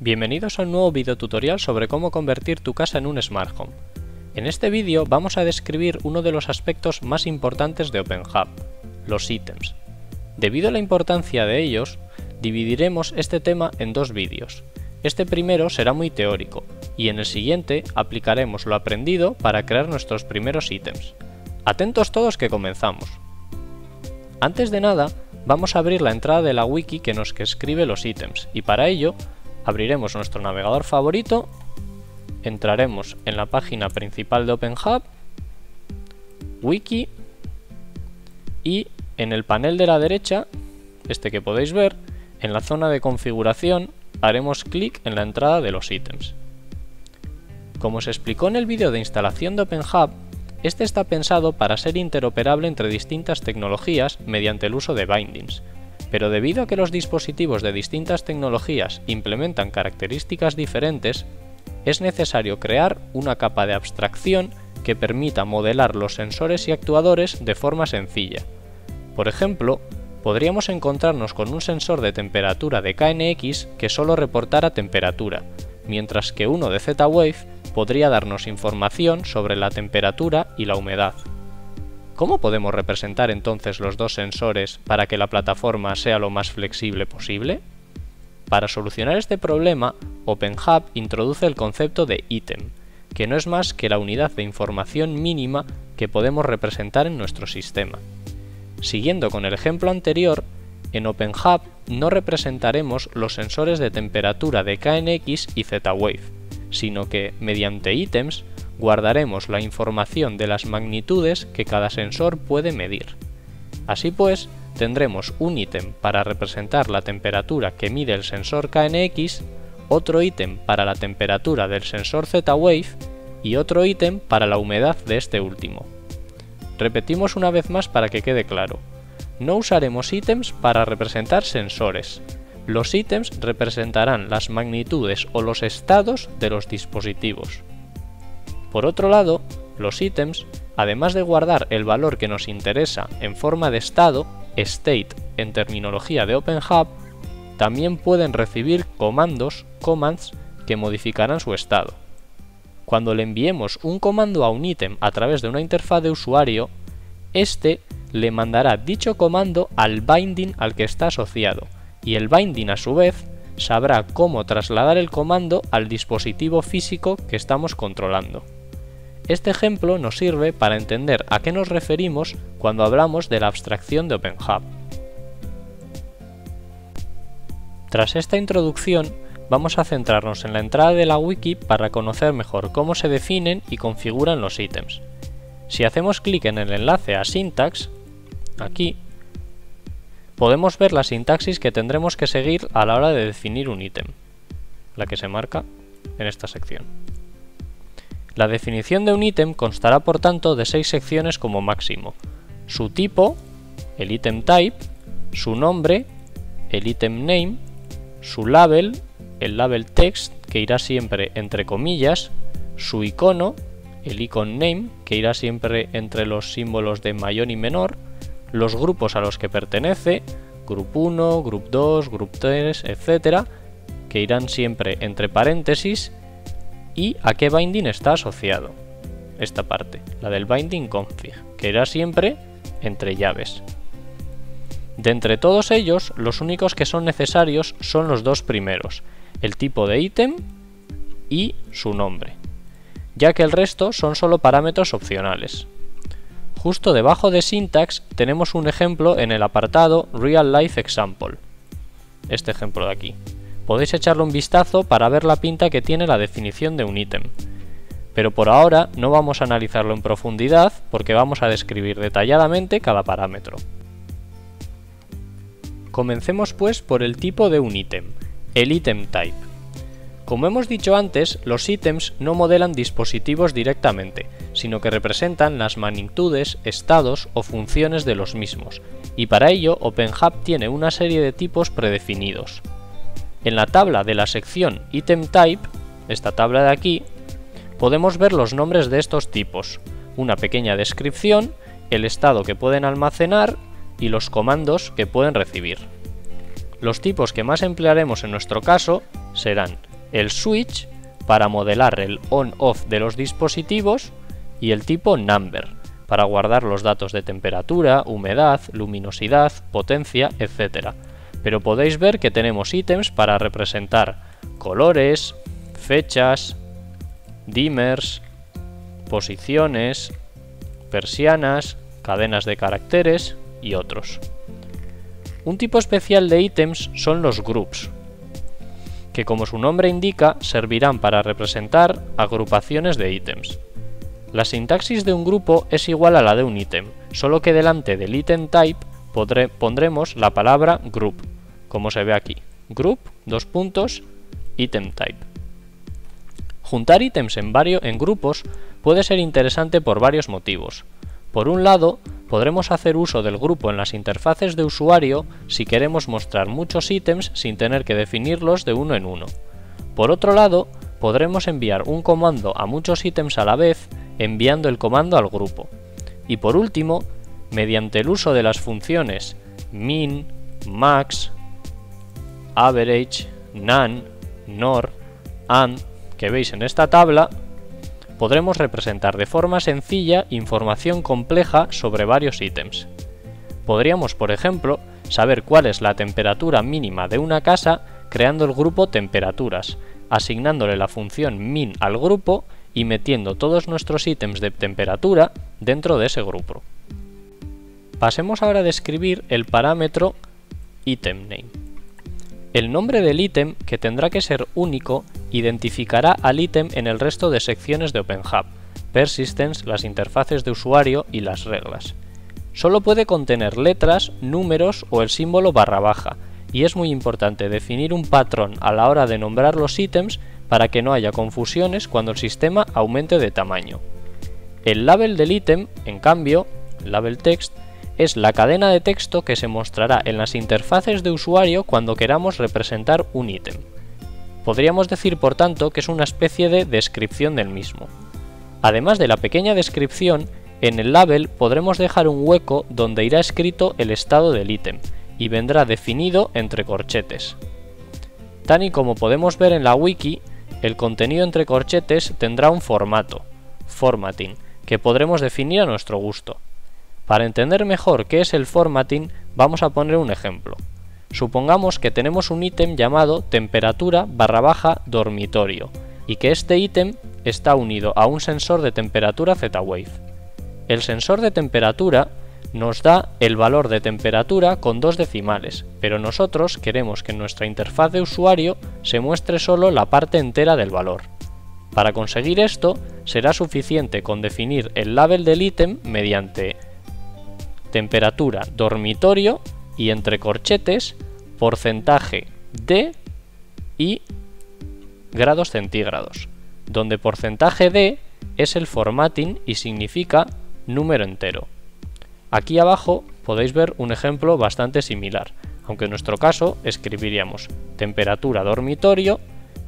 Bienvenidos a un nuevo video tutorial sobre cómo convertir tu casa en un Smart Home. En este vídeo vamos a describir uno de los aspectos más importantes de OpenHub, los ítems. Debido a la importancia de ellos, dividiremos este tema en dos vídeos. Este primero será muy teórico, y en el siguiente aplicaremos lo aprendido para crear nuestros primeros ítems. Atentos todos que comenzamos. Antes de nada, vamos a abrir la entrada de la wiki que nos escribe los ítems, y para ello abriremos nuestro navegador favorito, entraremos en la página principal de OpenHub, Wiki, y en el panel de la derecha, este que podéis ver, en la zona de configuración haremos clic en la entrada de los ítems. Como se explicó en el vídeo de instalación de OpenHub, este está pensado para ser interoperable entre distintas tecnologías mediante el uso de bindings, pero debido a que los dispositivos de distintas tecnologías implementan características diferentes, es necesario crear una capa de abstracción que permita modelar los sensores y actuadores de forma sencilla. Por ejemplo, podríamos encontrarnos con un sensor de temperatura de KNX que solo reportara temperatura, mientras que uno de Z-Wave podría darnos información sobre la temperatura y la humedad. ¿Cómo podemos representar entonces los dos sensores para que la plataforma sea lo más flexible posible? Para solucionar este problema, OpenHub introduce el concepto de ítem, que no es más que la unidad de información mínima que podemos representar en nuestro sistema. Siguiendo con el ejemplo anterior, en OpenHub no representaremos los sensores de temperatura de KNX y Z-Wave, sino que, mediante ítems, guardaremos la información de las magnitudes que cada sensor puede medir. Así pues, tendremos un ítem para representar la temperatura que mide el sensor KNX, otro ítem para la temperatura del sensor Z-Wave y otro ítem para la humedad de este último. Repetimos una vez más para que quede claro. No usaremos ítems para representar sensores. Los ítems representarán las magnitudes o los estados de los dispositivos. Por otro lado, los ítems, además de guardar el valor que nos interesa en forma de estado, state en terminología de OpenHub, también pueden recibir comandos, commands, que modificarán su estado. Cuando le enviemos un comando a un ítem a través de una interfaz de usuario, este le mandará dicho comando al binding al que está asociado, y el binding a su vez sabrá cómo trasladar el comando al dispositivo físico que estamos controlando. Este ejemplo nos sirve para entender a qué nos referimos cuando hablamos de la abstracción de OpenHub. Tras esta introducción, vamos a centrarnos en la entrada de la wiki para conocer mejor cómo se definen y configuran los ítems. Si hacemos clic en el enlace a Syntax, aquí, podemos ver la sintaxis que tendremos que seguir a la hora de definir un ítem, la que se marca en esta sección. La definición de un ítem constará por tanto de seis secciones como máximo. Su tipo, el item type, su nombre, el item name, su label, el label text, que irá siempre entre comillas, su icono, el icon name, que irá siempre entre los símbolos de mayor y menor, los grupos a los que pertenece, group 1, group 2, group 3, etc., que irán siempre entre paréntesis, y a qué binding está asociado. Esta parte, la del binding config, que irá siempre entre llaves. De entre todos ellos, los únicos que son necesarios son los dos primeros, el tipo de ítem y su nombre, ya que el resto son solo parámetros opcionales. Justo debajo de syntax tenemos un ejemplo en el apartado Real Life Example, este ejemplo de aquí podéis echarle un vistazo para ver la pinta que tiene la definición de un ítem. Pero por ahora no vamos a analizarlo en profundidad porque vamos a describir detalladamente cada parámetro. Comencemos pues por el tipo de un ítem, el item type. Como hemos dicho antes, los ítems no modelan dispositivos directamente, sino que representan las magnitudes, estados o funciones de los mismos, y para ello OpenHub tiene una serie de tipos predefinidos. En la tabla de la sección Item Type, esta tabla de aquí, podemos ver los nombres de estos tipos, una pequeña descripción, el estado que pueden almacenar y los comandos que pueden recibir. Los tipos que más emplearemos en nuestro caso serán el switch para modelar el on-off de los dispositivos y el tipo number para guardar los datos de temperatura, humedad, luminosidad, potencia, etc. Pero podéis ver que tenemos ítems para representar colores, fechas, dimmers, posiciones, persianas, cadenas de caracteres y otros. Un tipo especial de ítems son los groups, que como su nombre indica servirán para representar agrupaciones de ítems. La sintaxis de un grupo es igual a la de un ítem, solo que delante del ítem type pondremos la palabra group, como se ve aquí. Group, dos puntos, item type. Juntar ítems en, varios, en grupos puede ser interesante por varios motivos. Por un lado, podremos hacer uso del grupo en las interfaces de usuario si queremos mostrar muchos ítems sin tener que definirlos de uno en uno. Por otro lado, podremos enviar un comando a muchos ítems a la vez enviando el comando al grupo. Y por último, mediante el uso de las funciones min, max, average, none, nor, and, que veis en esta tabla, podremos representar de forma sencilla información compleja sobre varios ítems. Podríamos, por ejemplo, saber cuál es la temperatura mínima de una casa creando el grupo temperaturas, asignándole la función min al grupo y metiendo todos nuestros ítems de temperatura dentro de ese grupo. Pasemos ahora a describir el parámetro ItemName. El nombre del ítem, que tendrá que ser único, identificará al ítem en el resto de secciones de OpenHub, Persistence, las interfaces de usuario y las reglas. Solo puede contener letras, números o el símbolo barra baja, y es muy importante definir un patrón a la hora de nombrar los ítems para que no haya confusiones cuando el sistema aumente de tamaño. El label del ítem, en cambio, label text, es la cadena de texto que se mostrará en las interfaces de usuario cuando queramos representar un ítem. Podríamos decir, por tanto, que es una especie de descripción del mismo. Además de la pequeña descripción, en el label podremos dejar un hueco donde irá escrito el estado del ítem, y vendrá definido entre corchetes. Tan y como podemos ver en la wiki, el contenido entre corchetes tendrá un formato, formatting, que podremos definir a nuestro gusto. Para entender mejor qué es el formatting, vamos a poner un ejemplo. Supongamos que tenemos un ítem llamado temperatura barra baja dormitorio y que este ítem está unido a un sensor de temperatura Z-Wave. El sensor de temperatura nos da el valor de temperatura con dos decimales, pero nosotros queremos que en nuestra interfaz de usuario se muestre solo la parte entera del valor. Para conseguir esto, será suficiente con definir el label del ítem mediante temperatura dormitorio y entre corchetes porcentaje de y grados centígrados, donde porcentaje de es el formatting y significa número entero. Aquí abajo podéis ver un ejemplo bastante similar, aunque en nuestro caso escribiríamos temperatura dormitorio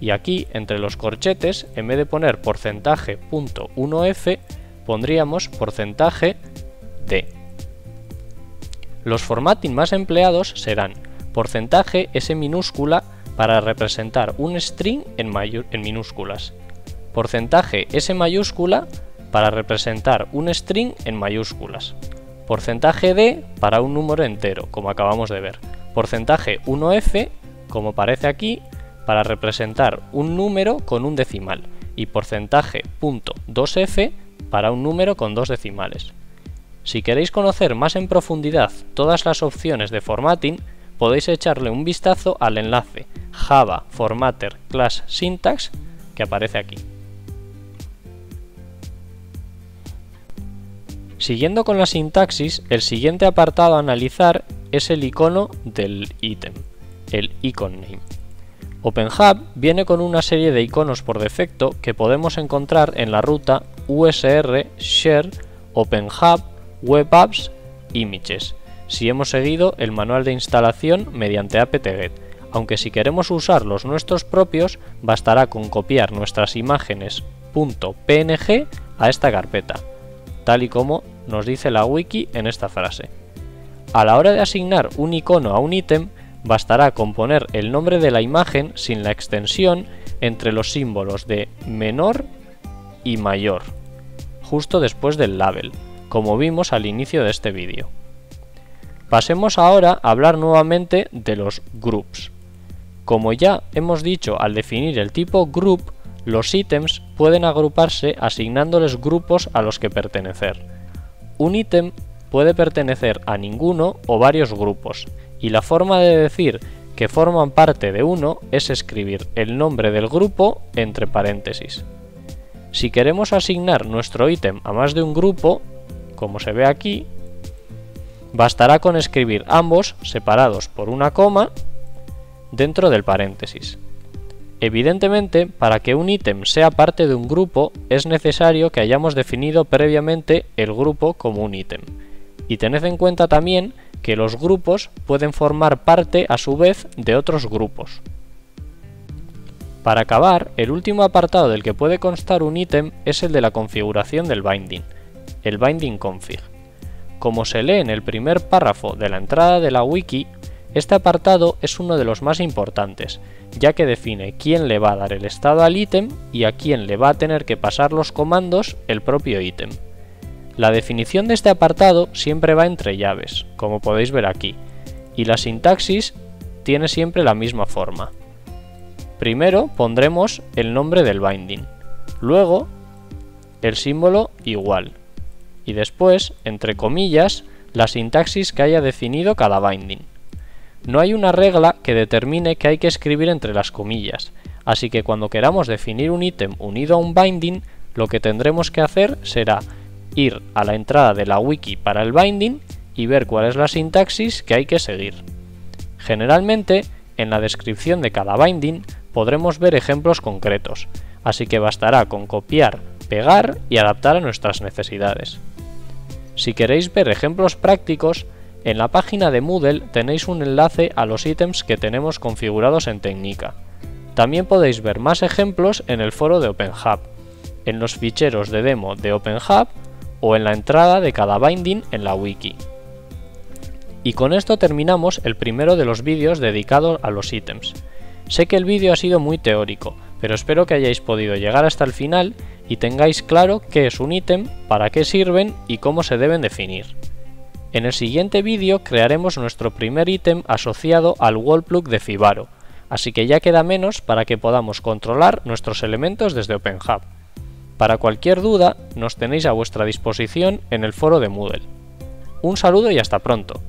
y aquí entre los corchetes en vez de poner porcentaje punto f pondríamos porcentaje de. Los formatting más empleados serán porcentaje S minúscula para representar un string en, en minúsculas, porcentaje S mayúscula para representar un string en mayúsculas, porcentaje de para un número entero, como acabamos de ver, porcentaje 1f, como parece aquí, para representar un número con un decimal, y porcentaje .2f para un número con dos decimales. Si queréis conocer más en profundidad todas las opciones de formatting, podéis echarle un vistazo al enlace Java Formatter Class Syntax que aparece aquí. Siguiendo con la sintaxis, el siguiente apartado a analizar es el icono del ítem, el icon name. OpenHub viene con una serie de iconos por defecto que podemos encontrar en la ruta USR Share OpenHub Web Apps Images, si hemos seguido el manual de instalación mediante apt-get, aunque si queremos usar los nuestros propios, bastará con copiar nuestras imágenes .png a esta carpeta tal y como nos dice la wiki en esta frase. A la hora de asignar un icono a un ítem, bastará con poner el nombre de la imagen sin la extensión entre los símbolos de menor y mayor, justo después del label, como vimos al inicio de este vídeo. Pasemos ahora a hablar nuevamente de los groups. Como ya hemos dicho al definir el tipo group, los ítems pueden agruparse asignándoles grupos a los que pertenecer. Un ítem puede pertenecer a ninguno o varios grupos, y la forma de decir que forman parte de uno es escribir el nombre del grupo entre paréntesis. Si queremos asignar nuestro ítem a más de un grupo, como se ve aquí, bastará con escribir ambos separados por una coma dentro del paréntesis. Evidentemente, para que un ítem sea parte de un grupo, es necesario que hayamos definido previamente el grupo como un ítem. Y tened en cuenta también que los grupos pueden formar parte a su vez de otros grupos. Para acabar, el último apartado del que puede constar un ítem es el de la configuración del binding, el binding config. Como se lee en el primer párrafo de la entrada de la wiki, este apartado es uno de los más importantes, ya que define quién le va a dar el estado al ítem y a quién le va a tener que pasar los comandos el propio ítem. La definición de este apartado siempre va entre llaves, como podéis ver aquí, y la sintaxis tiene siempre la misma forma. Primero pondremos el nombre del binding, luego el símbolo igual, y después, entre comillas, la sintaxis que haya definido cada binding. No hay una regla que determine que hay que escribir entre las comillas, así que cuando queramos definir un ítem unido a un binding, lo que tendremos que hacer será ir a la entrada de la wiki para el binding y ver cuál es la sintaxis que hay que seguir. Generalmente, en la descripción de cada binding podremos ver ejemplos concretos, así que bastará con copiar, pegar y adaptar a nuestras necesidades. Si queréis ver ejemplos prácticos, en la página de Moodle tenéis un enlace a los ítems que tenemos configurados en Technica. También podéis ver más ejemplos en el foro de OpenHub, en los ficheros de demo de OpenHub o en la entrada de cada binding en la wiki. Y con esto terminamos el primero de los vídeos dedicados a los ítems. Sé que el vídeo ha sido muy teórico, pero espero que hayáis podido llegar hasta el final y tengáis claro qué es un ítem, para qué sirven y cómo se deben definir. En el siguiente vídeo crearemos nuestro primer ítem asociado al wallplug de Fibaro, así que ya queda menos para que podamos controlar nuestros elementos desde OpenHub. Para cualquier duda, nos tenéis a vuestra disposición en el foro de Moodle. Un saludo y hasta pronto.